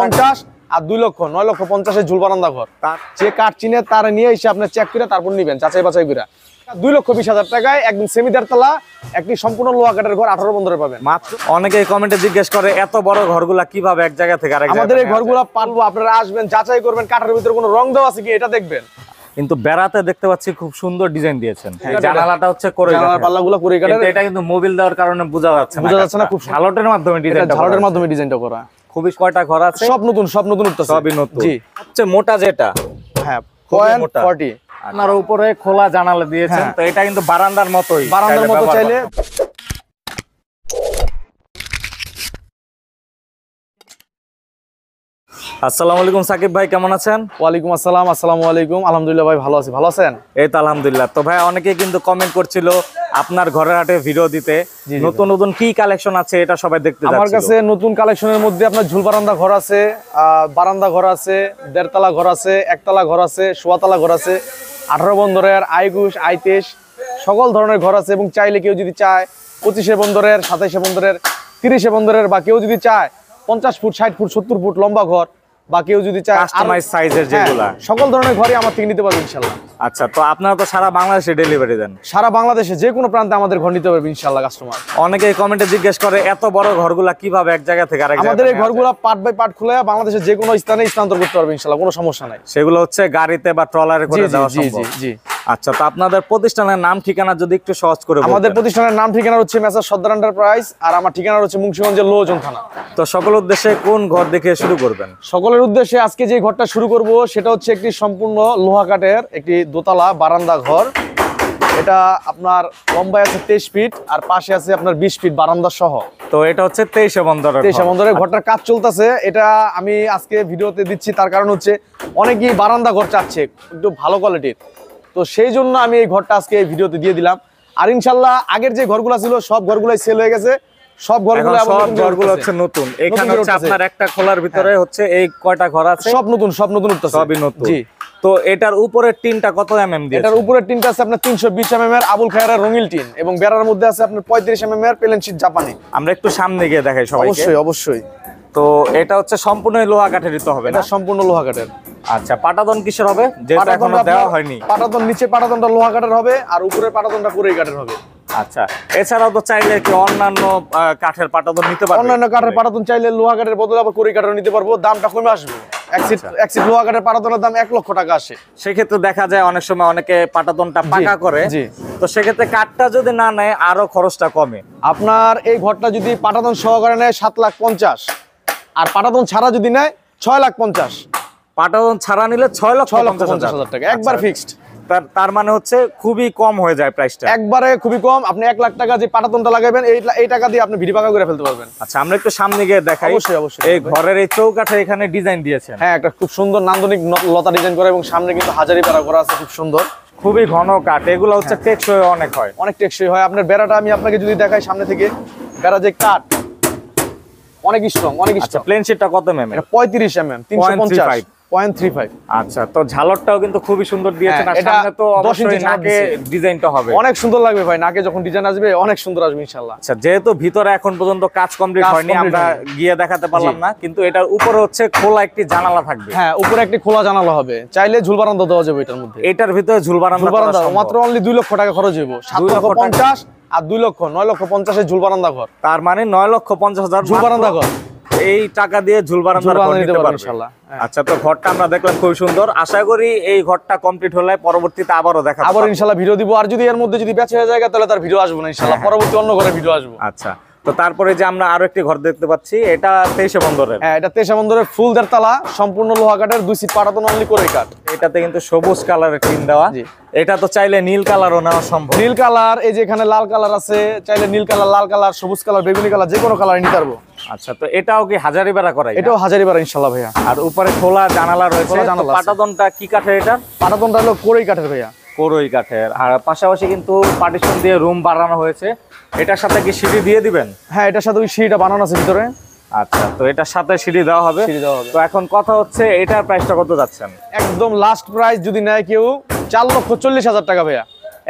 পঞ্চাশ আর দুই লক্ষ নয় লক্ষ পঞ্চাশের ঝুল বারান্দা ঘর। যে কাঠ চিনে তার নিয়ে এসে চেক করে তারপর নিবেন যাচাই বাছাই করে। দুই লক্ষ বিশ হাজার টাকায় একদম সেমি দেড়তলা একটি সম্পূর্ণ লোহা কাঠের ঘর আঠারো পাবেন। মাত্র অনেকে কমেন্টে জিজ্ঞেস করে এত বড় ঘরগুলা কীভাবে এক জায়গা থেকে আরেক আমাদের এই ঘরগুলো পারব আপনারা আসবেন যাচাই করবেন কাঠের ভিতরে কোনো রং দেওয়া আছে কি এটা দেখবেন। কিন্তু বেড়াতে দেখতে পাচ্ছি খুব সুন্দর ডিজাইন দিয়েছেন। জানালাটা হচ্ছে করে পাল্লাগুলো করে এটা কিন্তু মোবিল দেওয়ার কারণে বোঝা যাচ্ছে বোঝা যাচ্ছে না, খুব ঝালটের মাধ্যমে এটা ডিজাইনটা ঝাড়ের মাধ্যমে ডিজাইনটা করা। খুবই কয়টা ঘর আছে? সব নতুন সব নতুন উঠতেছে। সবই নতুন। জি। হচ্ছে মোটা যেটা? হ্যাঁ পয়েন্ট মোটা। ফর্টি আপনার উপরে খোলা জানালা দিয়েছেন হ্যাঁ। তো এটা কিন্তু বারান্দার মতোই। বারান্দার মতো চাইলে করতে পারেন। আসসালামু আলাইকুম সাকিব ভাই কেমন আছেন? ওয়ালাইকুম আসসালাম আসসালামু আলাইকুম। আলহামদুলিল্লাহ ভাই ভালো আছি। ভালো আছেন? এই তো আলহামদুলিল্লাহ তো ভাই অনেকে কিন্তু কমেন্ট করছিল আপনার ঘরের হাটে ভিডিও দিতে। নতুন নতুন কি কালেকশন আছে এটা সবাই দেখতে আমার। কাছে নতুন কালেকশনের মধ্যে আপনার ঝুল বারান্দা ঘর আছে বারান্দা ঘর আছে দেড়তলা ঘর আছে একতলা ঘর আছে সোয়াতলা ঘর আছে আঠারো বন্দরের আইকুশ আইতেশ সকল ধরনের ঘর আছে এবং চাইলে কেউ যদি চায় পঁচিশে বন্দরের সাতাইশে বন্দরের তিরিশে বন্দরের বা কেউ যদি চায় পঞ্চাশ ফুট ষাট ফুট সত্তর ফুট লম্বা ঘর বা কেউ যদি চায় কাস্টমাইজ সাইজের হ্যাঁ, যেগুলা। সকল ধরনের ঘরই আমার থেকে নিতে পারবে ইনশাল্লাহ। আচ্ছা তো আপনারা তো সারা বাংলাদেশে ডেলিভারি দেন। সারা বাংলাদেশে যে কোনো প্রান্তে আমাদের ঘর নিতে পারবে ইনশাল্লাহ কাস্টমার অনেকে কমেন্টে জিজ্ঞেস করে এত বড় ঘরগুলা কীভাবে এক জায়গা থেকে আরেক আমাদের এই ঘরগুলা পার্ট বাই পার্ট খুলে বাংলাদেশের যে কোনো স্থানে স্থানান্তর করতে পারবে ইনশাল্লাহ কোনো সমস্যা নাই। সেগুলো হচ্ছে গাড়িতে বা ট্রলারে করে দেওয়া দেওয়া জি জি জি। আচ্ছা তো আপনাদের প্রতিষ্ঠানের নাম ঠিকানা যদি একটু সহজ করে আমাদের প্রতিষ্ঠানের নাম ঠিকানা হচ্ছে মেসার সর্দার এন্টারপ্রাইজ আর আমার ঠিকানা হচ্ছে মুন্সিগঞ্জের লোজন থানা। তো সকল উদ্দেশ্যে কোন ঘর দেখে শুরু করবেন? সকলের উদ্দেশ্যে আজকে যে ঘরটা শুরু করব সেটা হচ্ছে একটি সম্পূর্ণ লোহা কাঠের একটি দোতলা বারান্দা ঘর। এটা আপনার লম্বায় আছে তেইশ ফিট আর পাশে আছে আপনার বিশ ফিট বারান্দা সহ। তো এটা হচ্ছে তেইশে বন্দর তেইশ বন্দরের ঘরটার কাজ চলতেছে। এটা আমি আজকে ভিডিওতে দিচ্ছি তার কারণ হচ্ছে অনেকেই বারান্দা ঘর চাচ্ছে একটু ভালো কোয়ালিটির তো সেই জন্য আমি এই ঘরটা আজকে এই ভিডিওতে দিয়ে দিলাম। আর ইনশাল্লাহ আগের যে ঘরগুলো ছিল সব ঘরগুলাই সেল হয়ে গেছে। সব ঘরগুলো সব ঘরগুলো হচ্ছে নতুন। এখানে হচ্ছে আপনার একটা খোলার ভিতরে হচ্ছে এই কয়টা ঘর আছে? সব নতুন সব নতুন উঠতেছে। সবই নতুন। জি। তো এটার উপরের টিনটা কত এমএম দিয়ে এটার উপরের টিনটা আছে আপনার তিনশো বিশ এম এর আবুল খায়ারের রঙিল টিন এবং বেড়ার মধ্যে আছে আপনার পঁয়ত্রিশ এম এর প্লেন শীট জাপানি। আমরা একটু সামনে গিয়ে দেখাই সবাইকে। অবশ্যই অবশ্যই। তো এটা হচ্ছে সম্পূর্ণ লোহা কাঠের দিতে হবে না? সম্পূর্ণ লোহা কাঠের। আচ্ছা পাটাদন কিসের হবে? যেটা এখনও দেওয়া হয়নি। পাটাতন নিচে পাটাতনটা লোহা কাঠের হবে আর উপরে পাটাতনটা কুড়ি কাঠের হবে। আচ্ছা এছাড়াও তো চাইলে কি অন্যান্য কাঠের পাটাদন নিতে পারবে? অন্যান্য কাঠের পাটাতন চাইলে লোহা কাঠের বদলে আবার কাঠের নিতে পারব দামটা কমে আসবে। আচ্ছা। এক লোহা কাঠের পাটাতনের দাম এক লক্ষ টাকা আসে। সেক্ষেত্রে দেখা যায় অনেক সময় অনেকে পাটাতনটা পাকা করে। তো সেক্ষেত্রে কাঠটা যদি না নেয় আরও খরচটা কমে। আপনার এই ঘরটা যদি পাটাতন সহকারে নেয় সাত লাখ পঞ্চাশ আর পাটাতন ছাড়া যদি নেয় ছয় লাখ পঞ্চাশ। পাটাদন ছাড়া নিলে ছয় লক্ষ পঞ্চাশ হাজার। টাকা একবার আচ্ছা। ফিক্সড তার মানে হচ্ছে খুবই কম হয়ে যায় প্রাইসটা একবারে খুবই কম আপনি এক লাখ টাকা যে পাটাতনটা লাগাবেন এই টাকা দিয়ে আপনি ভিড়ি পাকা করে ফেলতে পারবেন। আচ্ছা আমরা একটু সামনে গিয়ে দেখাই। অবশ্যই অবশ্যই। এই ঘরের এই চৌকাঠে এখানে ডিজাইন দিয়েছেন। হ্যাঁ একটা খুব সুন্দর নান্দনিক লতা ডিজাইন করা এবং সামনে কিন্তু হাজারি পাড়া করা আছে খুব সুন্দর। খুবই ঘন কাঠ এগুলো হচ্ছে হ্যাঁ। টেকসই অনেক হয়। অনেক টেকসই হয়। আপনার বেড়াটা আমি আপনাকে যদি দেখাই সামনে থেকে বেড়া যে কাঠ অনেক স্ট্রং অনেক স্ট্রং প্লেন শিটটা কত ম্যাম এটা 35 এম এম আচ্ছা তো ঝালরটাও কিন্তু খুবই সুন্দর দিয়েছেন হ্যাঁ, আর সামনে তো অবশ্যই নাকে ডিজাইনটা হবে। অনেক সুন্দর লাগবে ভাই নাকে যখন ডিজাইন আসবে অনেক সুন্দর আসবে আচ্ছা যেহেতু ভিতরে এখন পর্যন্ত কাজ কমপ্লিট হয়নি আমরা গিয়ে দেখাতে পারলাম না কিন্তু এটার উপরে হচ্ছে খোলা একটি জানালা থাকবে। হ্যাঁ উপরে একটি খোলা জানালা হবে। চাইলে ঝুল বারান্দা দেওয়া যাবে এটার মধ্যে। এটার ভিতরে ঝুল বারান্দা মাত্র অনলি দুই লক্ষ টাকা খরচ হইব। সাত লক্ষ লক্ষ টাকা। পঞ্চাশ আর দুই লক্ষ নয় লক্ষ পঞ্চাশের ঝুল বারান্দা ঘর। তার মানে নয় লক্ষ পঞ্চাশ হাজার ঝুল বারান্দা ঘর। এই টাকা দিয়ে ঝুল বারান্দা নিতে পারবে। হ্যাঁ। আচ্ছা তো ঘরটা আমরা দেখলাম খুব সুন্দর। আশা করি এই ঘরটা কমপ্লিট হলে পরবর্তীতে আবারও দেখা আবার ইনশাল্লাহ ভিডিও দিব। আর যদি এর মধ্যে যদি বেঁচে হয়ে যায় তাহলে তার ভিডিও আসব না। ইনশাল্লাহ হ্যাঁ, পরবর্তী অন্য ঘরে ভিডিও আসব। আচ্ছা। তো তারপরে যে আমরা আরও একটি ঘর দেখতে পাচ্ছি এটা তেইশে বন্দরের। হ্যাঁ এটা তেসা বন্দরের ফুল দেড়তলা সম্পূর্ণ লোহা কাঠের দুই সিট পাটাতন অনলি করে কাঠ। এটাতে কিন্তু সবুজ কালারের টিন দেওয়া। এটা তো চাইলে নীল কালারও নেওয়া সম্ভব। নীল কালার এই যে এখানে লাল কালার আছে চাইলে নীল কালার লাল কালার সবুজ কালার বেগুনি কালার যে কোনো কালার নিতে পারব। আচ্ছা তো এটাও কি হাজারি বেড়া করাই? এটাও হাজারি বেড়া ইনশাল্লাহ ভাইয়া। আর উপরে খোলা জানালা রয়েছে। জানালা পাটাতনটা কি কাঠের এটা? পাটাতনটা হলো কোরই কাঠের ভাইয়া। কোরই কাঠের। আর পাশাপাশি কিন্তু পার্টিশন দিয়ে রুম বানানো হয়েছে। এটার সাথে কি সিঁড়ি দিয়ে দিবেন? হ্যাঁ এটার সাথে ওই সিঁড়িটা বানানো আছে ভিতরে। আচ্ছা তো এটার সাথে সিঁড়ি দেওয়া হবে। সিঁড়ি দেওয়া হবে। তো এখন কথা হচ্ছে এটার প্রাইসটা কত যাচ্ছেন? একদম লাস্ট প্রাইস যদি নেয় কেউ চার লক্ষ চল্লিশ হাজার টাকা ভাইয়া।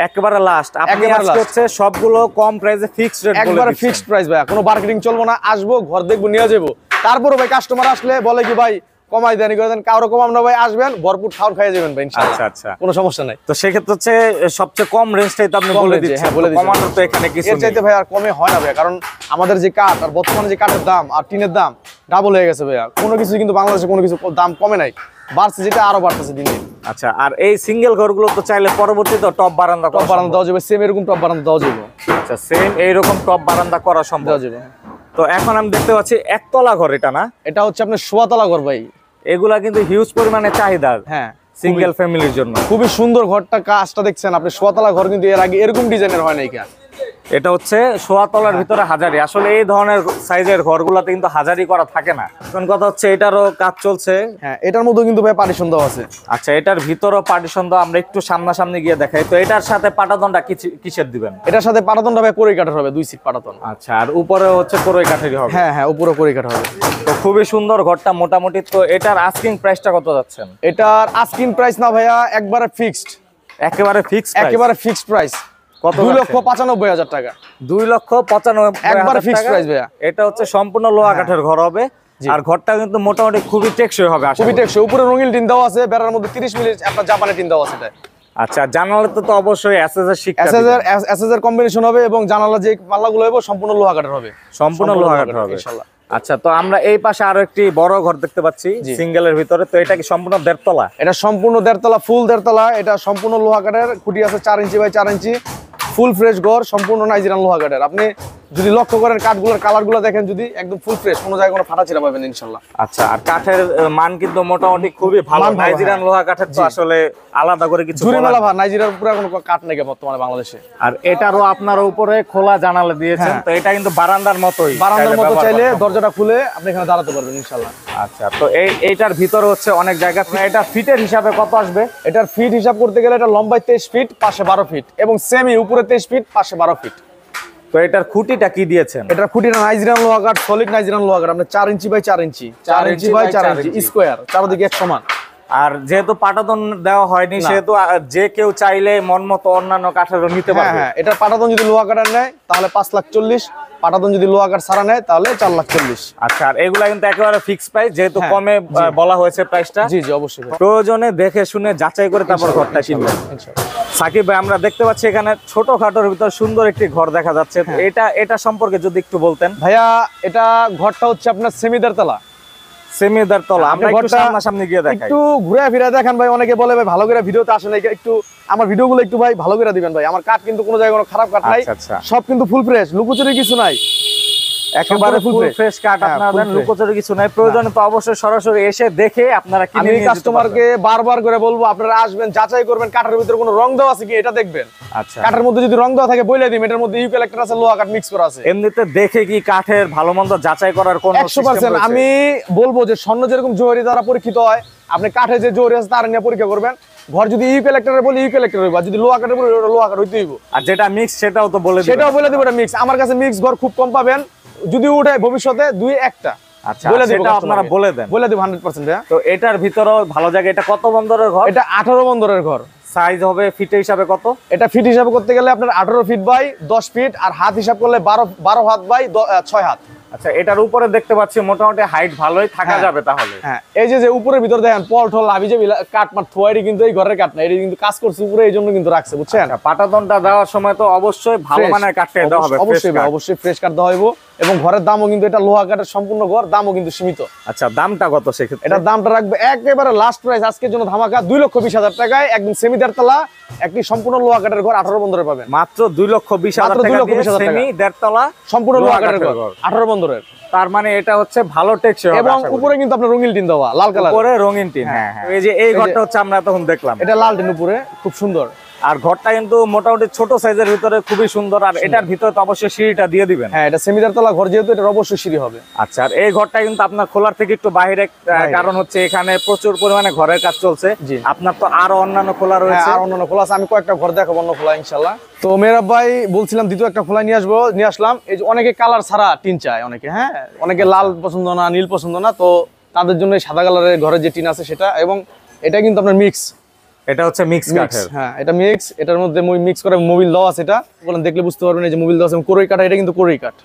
একেবারে লাস্ট আপনি আজকে হচ্ছে সবগুলো কম প্রাইসে ফিক্সড রেট বলে একবারে ফিক্সড প্রাইস ভাইয়া কোনো মার্কেটিং চলবো না আসব ঘর দেখব নিয়ে যাব। তারপরে ভাই কাস্টমার আসলে বলে কি ভাই কমাই দেন করে দেন কারও কমাম না ভাই আসবেন ভরপুর খাওয়ার খাইয়ে যাবেন ভাই আচ্ছা আচ্ছা। কোনো সমস্যা নাই। তো সেক্ষেত্রে হচ্ছে সবচেয়ে কম রেঞ্জটাই তো আপনি বলে range দিচ্ছেন। হ্যাঁ, বলে কমানোর তো এখানে কিছু নেই। চাইতে ভাই আর কমে হয় না ভাই কারণ আমাদের যে কাঠ আর বর্তমানে যে কাঠের দাম আর টিনের দাম ডাবল হয়ে গেছে ভাইয়া। কোনো কিছু কিন্তু বাংলাদেশে কোনো কিছু দাম কমে নাই। বাড়ছে যেটা আরও বাড়তেছে দিন আচ্ছা আর এই সিঙ্গেল ঘরগুলো তো চাইলে পরবর্তীতে টপ বারান্দা টপ বারান্দা দেওয়া যাবে সেম এরকম টপ বারান্দা দেওয়া যাবে। আচ্ছা সেম এইরকম টপ বারান্দা করা সম্ভব। দেওয়া যাবে। তো এখন আমি দেখতে পাচ্ছি একতলা ঘর এটা না? এটা হচ্ছে আপনার সোয়াতলা ঘর ভাই। এগুলা কিন্তু হিউজ পরিমাণে চাহিদা হ্যাঁ সিঙ্গেল ফ্যামিলির জন্য। খুবই সুন্দর ঘরটা কাজটা দেখছেন আপনি সোয়াতলা ঘর কিন্তু এর আগে এরকম ডিজাইনের হয় নাই কেন এটা হচ্ছে সোয়া তলার ভিতরে হাজারি। আসলে এই ধরনের সাইজের ঘরগুলোতে কিন্তু হাজারি করা থাকে না। এখন কথা হচ্ছে এটারও কাজ চলছে। হ্যাঁ এটার মধ্যে কিন্তু ভাই পার্টিশন দেওয়া আছে। আচ্ছা এটার ভিতরও পার্টিশন তো আমরা একটু সামনাসামনি গিয়ে দেখাই। তো এটার সাথে পাটাতনটা কিসের দিবেন? এটার সাথে পাটাতনটা ভাই করেই কাঠার হবে দুই সিট পাটাতন। আচ্ছা আর উপরে হচ্ছে কোরই কাঠেরই হবে। হ্যাঁ হ্যাঁ উপরে করেই কাঠা হবে। তো খুবই সুন্দর ঘরটা মোটামুটি। তো এটার আস্কিং প্রাইসটা কত যাচ্ছেন? এটার আস্কিং প্রাইস না ভাইয়া একবারে ফিক্সড একেবারে ফিক্সড একেবারে ফিক্সড প্রাইস কত? লক্ষ পঁচানব্বই হাজার টাকা। দুই লক্ষ পঁচানব্বই একবারে হাজার fixed ভাইয়া। হ্যাঁ। এটা হচ্ছে সম্পূর্ণ লোহা কাঠের ঘর হবে। আর ঘরটা কিন্তু মোটামুটি খুবই টেকসই হবে খুবই টেকসই। উপরে রঙিন টিন দেওয়া আছে বেড়ার মধ্যে আপনার টিন দেওয়া আছে এটা। আচ্ছা জানালে তো অবশ্যই শিক্ষা কম্বিনেশন হবে এবং জানালা যে পাল্লাগুলো হবে সম্পূর্ণ লোহা কাঠের হবে। সম্পূর্ণ লোহা কাঠের হবে। ইনশাআল্লাহ আচ্ছা তো আমরা এই পাশে আরও একটি বড় ঘর দেখতে পাচ্ছি। সিঙ্গেলের ভিতরে। তো এটা কি সম্পূর্ণ দেড়তলা? এটা সম্পূর্ণ দেড়তলা ফুল দেড়তলা। এটা সম্পূর্ণ লোহা কাঠের খুঁটি আছে চার ইঞ্চি বাই চার ইঞ্চি। ফুল ফ্রেশ ঘর সম্পূর্ণ নাইজেরিয়ান লোহা কাঠের আপনি যদি লক্ষ্য করেন কাঠগুলোর কালারগুলো দেখেন যদি একদম ফুল ফ্রেশ কোনো জায়গায় কোনো ফাটা ছিঁড়া পাবেন ইনশাল্লাহ। আচ্ছা আর কাঠের মান কিন্তু মোটামুটি খুবই ভালো। মান নাইজেরিয়ান হ্যাঁ। লোহা কাঠের তো আসলে আলাদা করে কিছু বলার মেলা। নাইজেরিয়ার পুরো কোনো কাঠ নেই বর্তমানে বাংলাদেশে। আর এটারও আপনার উপরে খোলা জানালা দিয়েছেন হ্যাঁ। তো এটা কিন্তু বারান্দার মতোই। বারান্দার মতো চাইলে দরজাটা খুলে আপনি এখানে দাঁড়াতে পারবেন ইনশাল্লাহ। আচ্ছা তো এই এইটার ভিতরে হচ্ছে অনেক জায়গা। এটা ফিটের হিসাবে কত আসবে? এটার ফিট হিসাব করতে গেলে এটা লম্বায় তেইশ ফিট পাশে বারো ফিট এবং সেমি উপরে তেইশ ফিট পাশে বারো ফিট তো এটার খুঁটিটা কি দিয়েছেন? এটার খুঁটিটা নাইজেরিয়ান লোহা কাঠ সলিড নাইজেরিয়ান লোহা কাঠ আপনার চার ইঞ্চি বাই চার ইঞ্চি। চার ইঞ্চি বাই চার ইঞ্চি স্কোয়ার চারদিকে এক সমান। আর যেহেতু পাটাতন দেওয়া হয়নি সেহেতু যে কেউ চাইলে মন মতো অন্যান্য কাঠেরও নিতে হ্যাঁ পারবে। হ্যাঁ এটার পাটাতন যদি লোহা কাটার নেয় তাহলে পাঁচ লাখ চল্লিশ। পাটাতন যদি লোহা কাঠ সারা নেয় তাহলে চার লাখ চল্লিশ। আচ্ছা আর এগুলা কিন্তু একেবারে ফিক্স প্রাইস যেহেতু হ্যাঁ, কমে বলা হয়েছে প্রাইসটা জি জি অবশ্যই। প্রয়োজনে দেখে শুনে যাচাই করে তারপর ঘরটা কিনবেন সাকিব ভাই আমরা দেখতে পাচ্ছি এখানে ছোটখাটোর ভিতর সুন্দর একটি ঘর দেখা যাচ্ছে। হ্যাঁ। এটা এটা সম্পর্কে যদি একটু বলতেন। ভাইয়া এটা ঘরটা হচ্ছে আপনার সেমিদার তলা। সেমিদার তলা। আমরা একটু সামনাসামনি গিয়ে দেখাই। একটু ঘুরে ফিরে দেখেন ভাই অনেকে বলে ভাই ভালো করে ভিডিওতে আসে না একটু আমার ভিডিওগুলো একটু ভাই ভালো করে দিবেন ভাই। আমার কাঠ কিন্তু কোনো জায়গায় কোনো খারাপ কাঠ নাই। আচ্ছা, আচ্ছা। সব কিন্তু ফুল ফ্রেশ লুকোচুরি কিছু নাই। একেবারে ফুল ফ্রেশ হ্যাঁ, আপনারা। লুকোচুরি কিছু নাই। প্রয়োজনে তো অবশ্যই সরাসরি এসে দেখে আপনারা কিনে নিয়ে কাস্টমারকে বারবার করে বলব আপনারা আসবেন যাচাই করবেন কাঠের ভিতরে কোনো রং দেওয়া আছে কি? এটা দেখবেন। আচ্ছা। কাঠের মধ্যে যদি রং দেওয়া থাকে বলে দিন এটার মধ্যে আছে লোহা কাঠ মিক্স করা আছে। এমনিতে দেখে কি কাঠের ভালো মন্দ যাচাই করার কোন আমি বলব যে স্বর্ণ যেরকম জোহরি দ্বারা পরীক্ষিত হয় আপনি কাঠে যে জোহরি আছে তার নিয়ে পরীক্ষা করবেন। ঘর যদি ইউক্যালেক্টারে বলি ইউক্যালেক্টার হইব আর যদি লোহা কাঠে বলি লোহা কাঠ হইতে হইব। আর যেটা মিক্স সেটাও তো বলে সেটাও বলে দেবো এটা মিক্স আমার কাছে মিক্স ঘর খুব কম পাবেন। যদি উঠে ভবিষ্যতে দুই একটা। আচ্ছা সেটা আপনারা বলে দেন। বলে দেবো হান্ড্রেড পার্সেন্ট তো এটার ভিতরে ভালো জায়গা এটা কত বন্দরের ঘর? এটা আঠারো বন্দরের ঘর। সাইজ হবে ফিট হিসাবে কত? এটা ফিট হিসাবে করতে গেলে আপনার আঠারো ফিট বাই দশ ফিট আর হাত হিসাব করলে বারো বারো হাত বাই ছয় হাত। আচ্ছা এটার উপরে দেখতে পাচ্ছি মোটামুটি হাইট ভালোই থাকা হ্যাঁ। যাবে তাহলে। হ্যাঁ এই যে যে উপরের ভিতর দেখেন পল টল লাভি যে কাঠ মাঠ থোয়ারি কিন্তু এই ঘরের কাঠ না এটা কিন্তু কাজ করছে উপরে এই জন্য কিন্তু রাখছে বুঝছেন? আচ্ছা, পাটাতনটা দেওয়ার সময় তো অবশ্যই ভালো মানের কাঠটা দেওয়া হবে অবশ্যই- অবশ্যই ফ্রেশ কাঠ দেওয়া হইব এবং ঘরের দামও কিন্তু এটা লোহা কাঠের সম্পূর্ণ ঘর দামও কিন্তু সীমিত। আচ্ছা দামটা কত সেক্ষেত্রে? এটা দামটা রাখবে একেবারে লাস্ট প্রাইস আজকের জন্য ধামাকা দুই লক্ষ বিশ হাজার টাকায় একদম সেমিদার তলা একটি সম্পূর্ণ লোহা কাঠের ঘর আঠারো বন্দরে পাবেন। মাত্র দুই লক্ষ বিশ হাজার দুই লক্ষ বিশ হাজার দেড়তলা সম্পূর্ণ লোহা কাঠের ঘর। আঠারো বন্দরের তার মানে এটা হচ্ছে ভালো টেকসই এবং উপরে কিন্তু আপনার রঙিন টিন দেওয়া লাল কালার। উপরে রঙিন টিন হ্যাঁ হ্যাঁ। এই যে এই এই ঘরটা হচ্ছে আমরা তখন দেখলাম। এটা লাল টিন উপরে খুব সুন্দর। আর ঘরটা কিন্তু মোটামুটি ছোট সাইজের ভিতরে খুবই সুন্দর। আর এটার ভিতরে তো অবশ্যই সিঁড়িটা দিয়ে দিবেন। হ্যাঁ এটা সেমিদার তলা ঘর যেহেতু এটা অবশ্যই সিঁড়ি হবে। আচ্ছা আর এই ঘরটা কিন্তু আপনার খোলার থেকে একটু বাইরে কারণ হচ্ছে এখানে প্রচুর পরিমাণে ঘরের কাজ চলছে। আপনার তো আরও অন্যান্য খোলা হ্যাঁ রয়েছে। আর অন্যান্য খোলা আছে। আমি কয়েকটা ঘর দেখাবো অন্য খোলা ইনশাল্লাহ তো মেয়েরা ভাই বলছিলাম দ্বিতীয় একটা খোলা নিয়ে আসব নিয়ে আসলাম। এই যে অনেকে কালার ছাড়া টিন চায় অনেকে হ্যাঁ? অনেকে লাল পছন্দ না নীল পছন্দ না। তো তাদের জন্য সাদা কালারের ঘরের যে টিন আছে সেটা এবং এটা কিন্তু আপনার মিক্স। এটা হচ্ছে মিক্স কাঠের হ্যাঁ এটা মিক্স এটার মধ্যে মিক্স করে মোবিল আছে এটা। বলেন দেখলে বুঝতে পারবেন এই যে মোবিল দেওয়া আছে এবং কোরই কাঠ এটা কিন্তু কোরই কাঠ।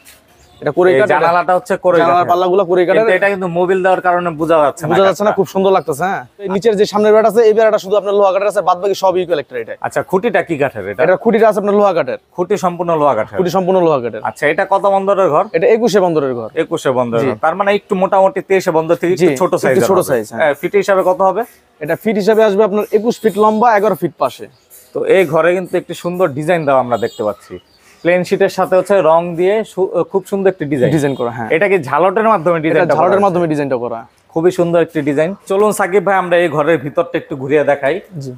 এটা জানালাটা হচ্ছে করে জানালার পাল্লাগুলো কুড়ি কাঠের এটা কিন্তু মোবিল দেওয়ার কারণে বোঝা যাচ্ছে না বোঝা যাচ্ছে না খুব সুন্দর লাগতেছে হ্যাঁ? নিচের যে সামনের বেড়া আছে এই বেড়াটা শুধু আপনার লোহা আছে বাদ বাকি সব ইকুয়ালেক্টর এটা আচ্ছা খুঁটিটা কি কাঠের এটা? এটা খুঁটিটা আছে আপনার লোহা খুঁটি সম্পূর্ণ লোহা কাঠের। খুঁটি সম্পূর্ণ লোহা আচ্ছা এটা কত বন্দরের ঘর? এটা একুশে বন্দরের ঘর। বন্দরের তার মানে একটু মোটামুটি তেইশে বন্দর থেকে একটু ছোট সাইজ ছোট size, হ্যাঁ। ফিট হিসাবে কত হবে? এটা ফিট হিসাবে আসবে আপনার একুশ ফিট লম্বা এগারো ফিট পাশে। তো এই ঘরে কিন্তু একটি সুন্দর ডিজাইন দেওয়া আমরা দেখতে পাচ্ছি। প্লেন শীটের সাথে হচ্ছে রং দিয়ে খুব সুন্দর একটি ডিজাইন ডিজাইন করা হ্যাঁ। এটা কি ঝালটের মাধ্যমে ডিজাইন ঝালটের মাধ্যমে ডিজাইনটা করা। খুবই সুন্দর একটি ডিজাইন চলুন সাকিব ভাই আমরা এই ঘরের ভিতরটা একটু ঘুরিয়ে দেখাই। জি।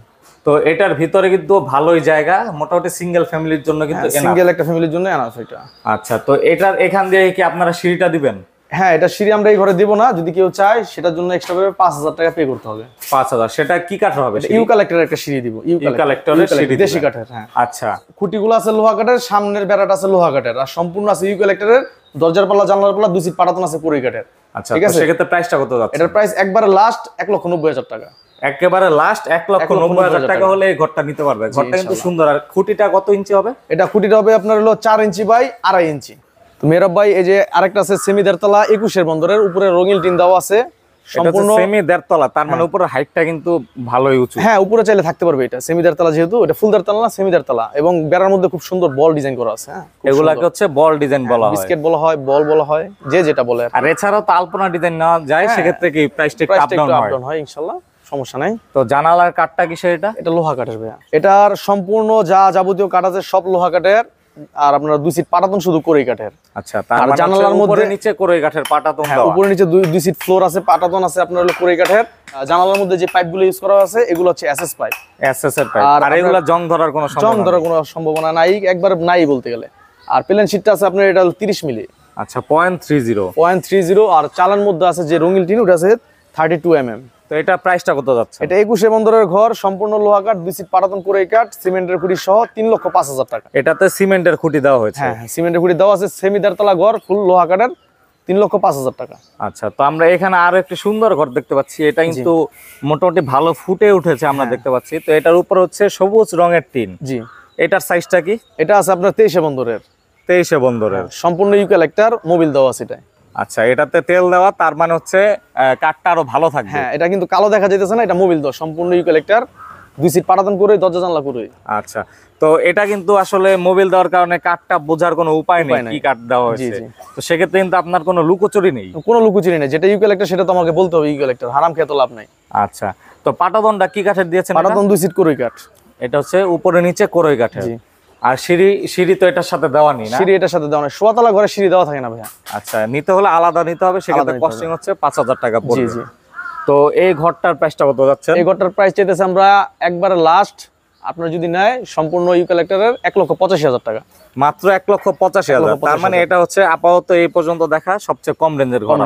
তো এটার ভিতরে কিন্তু ভালোই জায়গা মোটামুটি সিঙ্গেল ফ্যামিলির জন্য কিন্তু সিঙ্গেল একটা ফ্যামিলির জন্য আনা এটা। আচ্ছা তো এটার এখান দিয়ে কি আপনারা সিঁড়িটা দিবেন? হ্যাঁ এটা সিঁড়ি আমরা এই ঘরে দিব না। যদি কেউ চায় সেটার জন্য এক্সট্রা ভাবে পাঁচ হাজার টাকা পে করতে হবে। পাঁচ হাজার। সেটা কি কাঠের হবে? ইউ কালেক্টরের একটা সিঁড়ি দিব। ইউ Eucalyptus-এর সিঁড়ি দেশি কাঠের হ্যাঁ। আচ্ছা। খুঁটিগুলো আছে লোহা কাঠের সামনের বেড়াটা আছে লোহা কাঠের। আর সম্পূর্ণ আছে ইউ কালেক্টরের দরজার পাল্লা জানলার পাল্লা দুই সিট পাটাতন আছে পুরী কাঠের। আচ্ছা ঠিক আছে। সেক্ষেত্রে প্রাইসটা কত যাচ্ছে? এটার প্রাইস একবারে লাস্ট এক লক্ষ নব্বই হাজার টাকা। একেবারে লাস্ট এক লক্ষ নব্বই হাজার টাকা হলে এই ঘরটা নিতে পারবে। ঘরটা কিন্তু সুন্দর। আর খুঁটিটা কত ইঞ্চি হবে? এটা খুঁটিটা হবে আপনার হলো চার ইঞ্চি বাই আড়াই ইঞ্চি। তো মেহরাব ভাই এই যে আরেকটা আছে সেমি দেড়তলা একুশের বন্দরের উপরে রঙিন টিন দেওয়া আছে। সম্পূর্ণ সেমি দেড়তলা তার মানে উপরে হাইটটা কিন্তু ভালোই উঁচু। হ্যাঁ উপরে চাইলে থাকতে পারবে এটা সেমি দেড়তলা যেহেতু এটা ফুল দেড়তলা না সেমি দেড়তলা। এবং বেড়ার মধ্যে খুব সুন্দর বল ডিজাইন করা আছে হ্যাঁ এগুলাকে হচ্ছে বল ডিজাইন বলা হয়। বিস্কেট বলা হয় বল বলা হয় যে যেটা বলে আর এছাড়াও তো আলপনা ডিজাইন নেওয়া যায় সেক্ষেত্রে কি প্রাইসটা একটু আপ প্রাইসটা ডাউন হয়? সমস্যা নাই। তো জানালার কাঠটা কিসের এটা? এটা লোহা কাঠের ভাইয়া। এটার সম্পূর্ণ যা যাবতীয় কাঠ আছে সব লোহা কাঠের। আর আপনার দুই সিট পাটাতন শুধু করেই কাঠের। আচ্ছা আর মানে জানালার মধ্যে নিচে করে কাঠের পাটা তো হ্যাঁ উপরে নিচে দুই দুই সিট ফ্লোর আছে পাটাতন আছে আপনার হলো করেই কাঠের। জানালার মধ্যে যে পাইপগুলো ইউজ করা আছে এগুলো হচ্ছে এসএস পাইপ এসএস এর পাইপ আর এগুলা জং ধরার কোনো জং ধরার কোনো সম্ভাবনা নাই একবার নাই বলতে গেলে। আর প্লেন শিটটা আছে আপনার এটা তিরিশ মিলি। আচ্ছা point three zero point three zero আর চালার মধ্যে আছে যে রঙিন টিন ওটা আছে থার্টি টু এম এম তো এটা প্রাইসটা কত যাচ্ছে? এটা একুশে বন্দরের ঘর সম্পূর্ণ লোহা কাঠ দুই সিট পাটাতন করে কাঠ সিমেন্টের খুঁটি সহ তিন লক্ষ পাঁচ হাজার টাকা। এটাতে সিমেন্টের খুঁটি দেওয়া হয়েছে? হ্যাঁ হ্যাঁ, সিমেন্টের খুঁটি দেওয়া আছে সেমি দেড়তলা ঘর ফুল লোহা কাঠের তিন লক্ষ পাঁচ হাজার টাকা। আচ্ছা তো আমরা এখানে আরও একটি সুন্দর ঘর দেখতে পাচ্ছি এটা কিন্তু মোটামুটি ভালো ফুটে উঠেছে আমরা হ্যাঁ। দেখতে পাচ্ছি তো এটার উপর হচ্ছে সবুজ রঙের টিন। জি। এটার সাইজটা কি? এটা আছে আপনার তেইশে বন্দরের। তেইশে বন্দরের। সম্পূর্ণ ইউক্যালেক্টার মোবিল দেওয়া আছে এটাই আচ্ছা এটাতে তেল দেওয়া তার মানে হচ্ছে কাঠটা আরও ভালো থাকবে। হ্যাঁ এটা কিন্তু কালো দেখা যাইতেছে না এটা মোবিল দেওয়া সম্পূর্ণ ইউক্যালেক্টার দুই সিট পাটাতন করে দরজা জানলা করে। আচ্ছা তো এটা কিন্তু আসলে মোবিল দেওয়ার কারণে কাঠটা বোঝার কোনো উপায় নেই। কি কাঠ দেওয়া হয়েছে। তো সেক্ষেত্রে কিন্তু আপনার কোনো লুকোচুরি নেই। কোনো লুকোচুরি নেই যেটা ইউক্যালেক্টার সেটা তো আমাকে বলতে হবে ইউক্যালেক্টার হারাম খেয়ে তো লাভ নাই। আচ্ছা তো পাটাদনটা কি কাঠের দিয়েছেন এটা? পাটাতন দুই সিট করে কাঠ। এটা হচ্ছে উপরে নিচে কোরই কাঠের। আর সিঁড়ি সিঁড়ি তো এটার সাথে দেওয়া নেই সিঁড়ি এটার সাথে দেওয়া নাই। সোয়াতলা ঘরে সিঁড়ি দেওয়া থাকে না ভাইয়া। আচ্ছা নিতে হলে আলাদা নিতে হবে সেক্ষেত্রে কস্টিং হচ্ছে পাঁচ হাজার টাকা জি জি। তো এই ঘরটার প্রাইসটা কত যাচ্ছে? এই ঘরটার প্রাইস চাইতেছে আমরা একবারে লাস্ট আপনার যদি নেয় সম্পূর্ণ ইউক্যালেক্টারের এক লক্ষ পঁচাশি হাজার টাকা। মাত্র এক লক্ষ পঁচাশি হাজার। তার মানে এটা হচ্ছে আপাতত এই পর্যন্ত দেখা সবচেয়ে কম রেঞ্জের ঘর।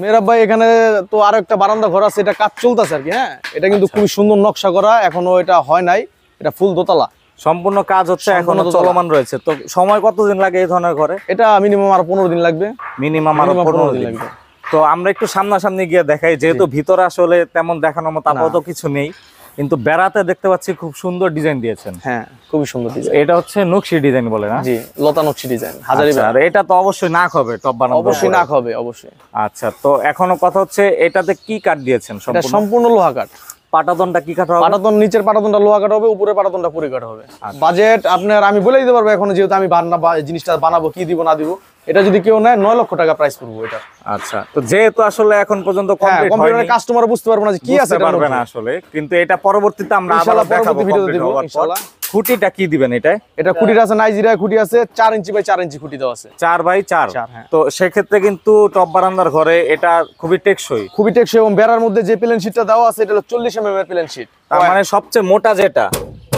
মেয়েরা ভাই এখানে তো আরও একটা বারান্দা ঘর আছে এটা কাজ চলতেছে আর কি হ্যাঁ? এটা কিন্তু আচ্ছা। খুবই সুন্দর নকশা করা এখনও এটা হয় নাই। এটা ফুল দোতলা। সম্পূর্ণ কাজ হচ্ছে এখনও চলমান রয়েছে। তো সময় কতদিন লাগে এই ধরনের ঘরে? এটা মিনিমাম আর পনেরো দিন লাগবে। মিনিমাম আরও পনেরো দিন লাগবে। তো আমরা একটু সামনাসামনি গিয়ে দেখাই যেহেতু ভিতরে আসলে তেমন দেখানোর মতো আপাতত কিছু নেই কিন্তু বেড়াতে দেখতে পাচ্ছি খুব সুন্দর ডিজাইন দিয়েছেন। হ্যাঁ খুবই সুন্দর ডিজাইন এটা হচ্ছে নকশি ডিজাইন বলে না? জি লতা নকশি ডিজাইন হাজারি আচ্ছা, আর এটা তো অবশ্যই নাক হবে টপ বানানো অবশ্যই নাক হবে অবশ্যই। আচ্ছা তো এখনও কথা হচ্ছে এটাতে কি কাঠ দিয়েছেন সম্পূর্ণ? সম্পূর্ণ লোহা কাঠ। পাটাদনটা কি কাঠ হবে পাটাতন নিচের পাটাতনটা লোহা কাঠ হবে উপরে পাটাতনটা পুরি কাঠ হবে আচ্ছা। বাজেট আপনার আমি বলে দিতে পারব এখন যেহেতু আমি বান্না জিনিসটা বানাবো কি দিব না দিব এটা যদি কেউ নেয় নয় লক্ষ টাকা প্রাইস করব এটা আচ্ছা তো যেহেতু আসলে এখন পর্যন্ত হ্যাঁ কমপ্লিট হয়নি কম্পিউটারের কাস্টমার বুঝতে পারব না যে কি আছে পারবে না আসলে কিন্তু এটা পরবর্তীতে আমরা আবার দেখাবো দিব। ইনশাআল্লাহ। খুঁটিটা কি দিবেন এটায়? এটা খুঁটিটা আছে নাইজেরিয়া খুঁটি আছে চার ইঞ্চি বাই চার ইঞ্চি খুঁটি দেওয়া আছে। চার বাই চার? হ্যাঁ। তো সেক্ষেত্রে কিন্তু টপ বারান্দার ঘরে এটা খুবই টেকসই। খুবই টেকসই এবং বেড়ার মধ্যে যে প্লেন শিটটা দেওয়া আছে এটা হলো চল্লিশ এম এর প্লেন শিট তার মানে সবচেয়ে মোটা যেটা?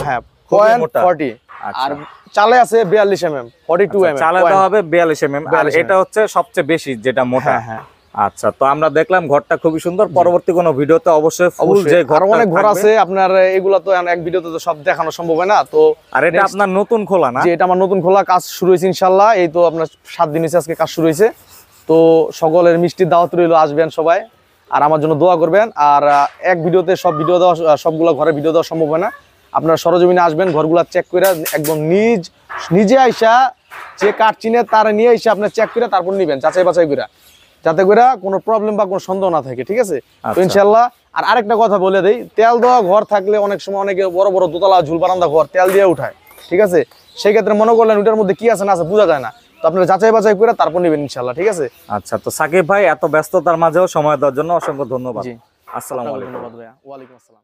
হ্যাঁ পয়েন্ট মোটা। ফর্টি আচ্ছা। আর চালে আছে বিয়াল্লিশ M M forty two M চালাতে হবে বিয়াল্লিশ এম এম আর এটা হচ্ছে সবচেয়ে বেশি যেটা মোটা। হ্যাঁ হ্যাঁ। আচ্ছা তো আমরা দেখলাম ঘরটা খুবই সুন্দর। পরবর্তী কোনো ভিডিওতে অবশ্যই ফুল যে ঘর অনেক ঘর আছে আপনার এগুলা তো এক ভিডিওতে তো সব দেখানো সম্ভব হয় না তো আর এটা আপনার নতুন খোলা না? যে এটা আমার নতুন খোলা কাজ শুরু হয়েছে ইনশাল্লাহ। এই তো আপনার সাত দিন হয়েছে আজকে কাজ শুরু হয়েছে। তো সকলের মিষ্টির দাওয়াত রইল আসবেন সবাই। আর আমার জন্য দোয়া করবেন। আর এক ভিডিওতে সব ভিডিও দেওয়া সবগুলো ঘরে ভিডিও দেওয়া সম্ভব হয় না। আপনারা সরজমিনে আসবেন ঘরগুলা চেক করে একদম নিজ নিজে আইসা যে কাঠ চিনে তার নিয়ে এসে আপনার চেক করে তারপর নিবেন যাচাই বাছাই করে। যাতে করে কোনো প্রবলেম বা কোনো সন্দেহ না থাকে ঠিক আছে? তো আচ্ছা। ইনশাল্লাহ আর আরেকটা কথা বলে দেই তেল দেওয়া ঘর থাকলে অনেক সময় অনেকে বড় বড় দোতলা ঝুল বারান্দা ঘর তেল দিয়ে উঠায় ঠিক আছে? সেই ক্ষেত্রে মনে করলেন ওটার মধ্যে কি আছে না আছে বোঝা যায় না। তো আপনারা যাচাই বাছাই করে তারপর নেবেন ইনশাল্লাহ ঠিক আছে? আচ্ছা তো সাকিব ভাই এত ব্যস্ততার মাঝেও সময় দেওয়ার জন্য অসংখ্য ধন্যবাদ। জি। আসসালামু আলাইকুম। ধন্যবাদ ভাইয়া। ওয়ালাইকুম আসসালাম।